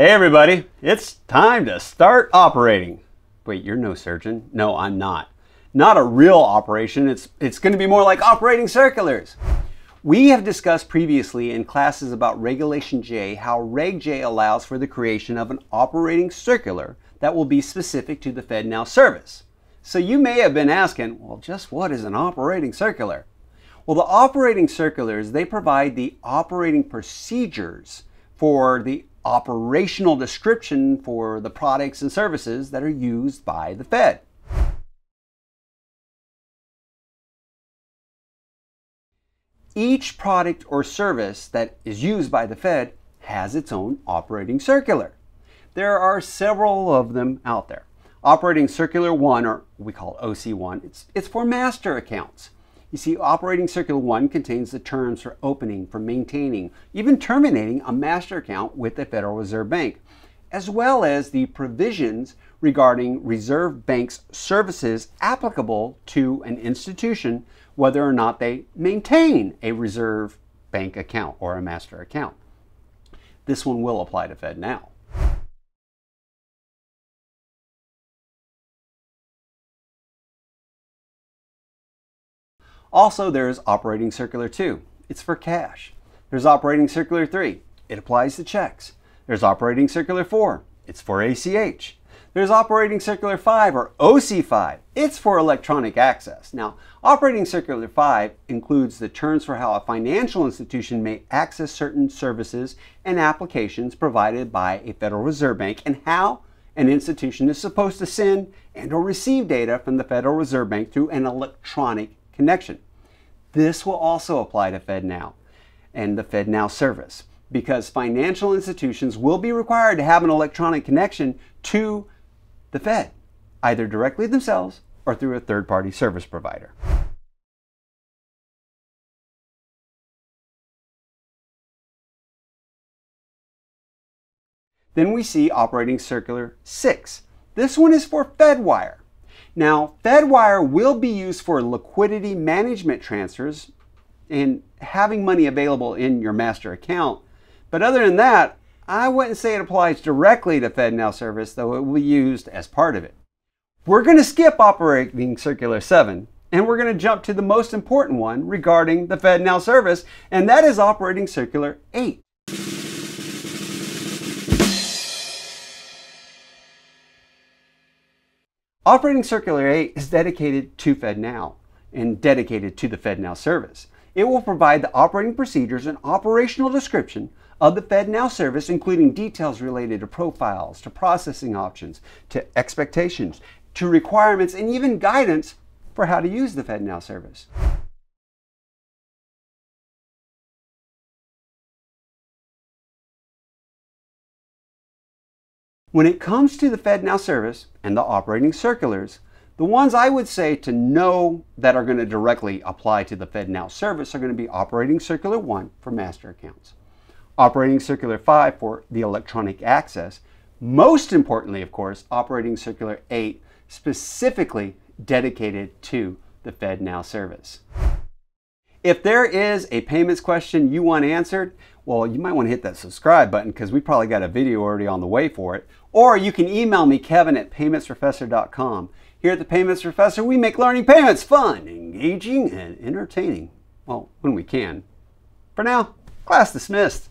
Hey everybody, it's time to start operating. Wait, you're no surgeon. No, I'm not. Not a real operation. It's, it's going to be more like operating circulars. We have discussed previously in classes about Regulation J how Reg J allows for the creation of an operating circular that will be specific to the FedNow service. So you may have been asking, well, just what is an operating circular? Well, the operating circulars, they provide the operating procedures for the operational description for the products and services that are used by the Fed. Each product or service that is used by the Fed has its own operating circular. There are several of them out there. Operating Circular 1, or we call it OC1, it's, it's for master accounts. You see, Operating Circular 1 contains the terms for opening, for maintaining, even terminating a master account with the Federal Reserve Bank, as well as the provisions regarding Reserve Bank's services applicable to an institution, whether or not they maintain a Reserve Bank account or a master account. This one will apply to FedNow. Also, there's Operating Circular 2. It's for cash. There's Operating Circular 3. It applies to checks. There's Operating Circular 4. It's for ACH. There's Operating Circular 5 or OC5. It's for electronic access. Now, Operating Circular 5 includes the terms for how a financial institution may access certain services and applications provided by a Federal Reserve Bank and how an institution is supposed to send and or receive data from the Federal Reserve Bank through an electronic connection. This will also apply to FedNow and the FedNow service because financial institutions will be required to have an electronic connection to the Fed, either directly themselves or through a third-party service provider. Then we see operating circular 6. This one is for FedWire. Now, Fedwire will be used for liquidity management transfers and having money available in your master account. But other than that, I wouldn't say it applies directly to FedNow service, though it will be used as part of it. We're going to skip Operating Circular 7, and we're going to jump to the most important one regarding the FedNow service, and that is Operating Circular 8. Operating Circular 8 is dedicated to FedNow and dedicated to the FedNow service. It will provide the operating procedures and operational description of the FedNow service, including details related to profiles, to processing options, to expectations, to requirements, and even guidance for how to use the FedNow service. When it comes to the FedNow service and the operating circulars, the ones I would say to know that are going to directly apply to the FedNow service are going to be Operating Circular 1 for master accounts, Operating Circular 5 for the electronic access, most importantly, of course, Operating Circular 8 specifically dedicated to the FedNow service. If there is a payments question you want answered, well, you might want to hit that subscribe button because we probably got a video already on the way for it. Or you can email me, Kevin at paymentsprofessor.com. Here at the Payments Professor, we make learning payments fun, engaging, and entertaining. Well, when we can. For now, class dismissed.